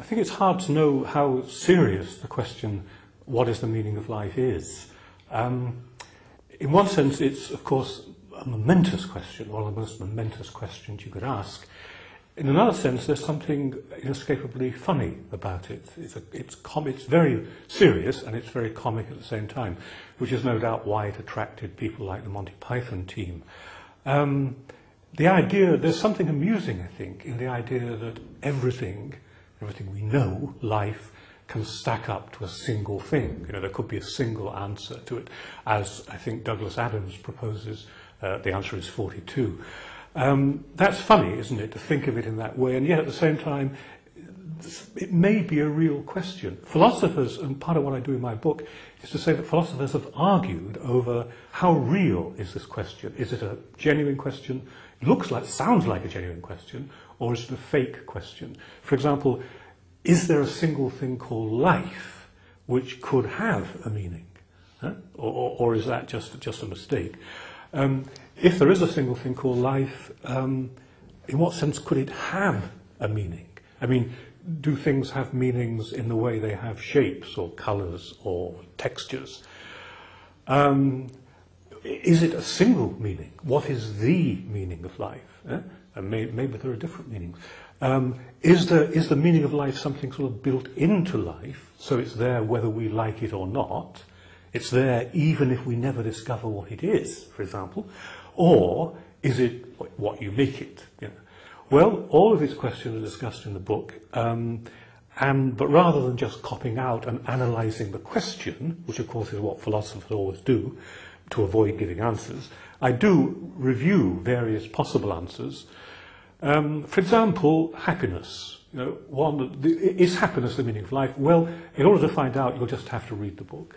I think it's hard to know how serious the question, what is the meaning of life, is. Um, in one sense, it's, of course, a momentous question, one of the most momentous questions you could ask. In another sense, there's something inescapably funny about it. It's, a, it's, com- it's very serious and it's very comic at the same time, which is no doubt why it attracted people like the Monty Python team. Um, the idea, there's something amusing, I think, in the idea that everything, everything we know, life can stack up to a single thing. You know, there could be a single answer to it, as I think Douglas Adams proposes uh, the answer is 42. Um, that's funny, isn't it, to think of it in that way, and yet at the same time, it may be a real question. Philosophers, and part of what I do in my book, is to say that philosophers have argued over how real is this question? Is it a genuine question? Looks like, sounds like a genuine question, or is it a fake question? For example, is there a single thing called life which could have a meaning? Huh? Or, or, is that just, just a mistake? Um, if there is a single thing called life, um, in what sense could it have a meaning? I mean, do things have meanings in the way they have shapes or colors or textures? Um, is it a single meaning? What is the meaning of life? Eh? And may, maybe there are different meanings. Um, is, the, the meaning of life something sort of built into life, so it's there whether we like it or not? It's there even if we never discover what it is, for example. Or is it what you make it? You know? Well, all of these questions are discussed in the book, um, and, but rather than just copying out and analysing the question, which of course is what philosophers always do to avoid giving answers, I do review various possible answers. Um, for example, happiness. You know, one, is happiness the meaning of life? Well, in order to find out, you'll just have to read the book.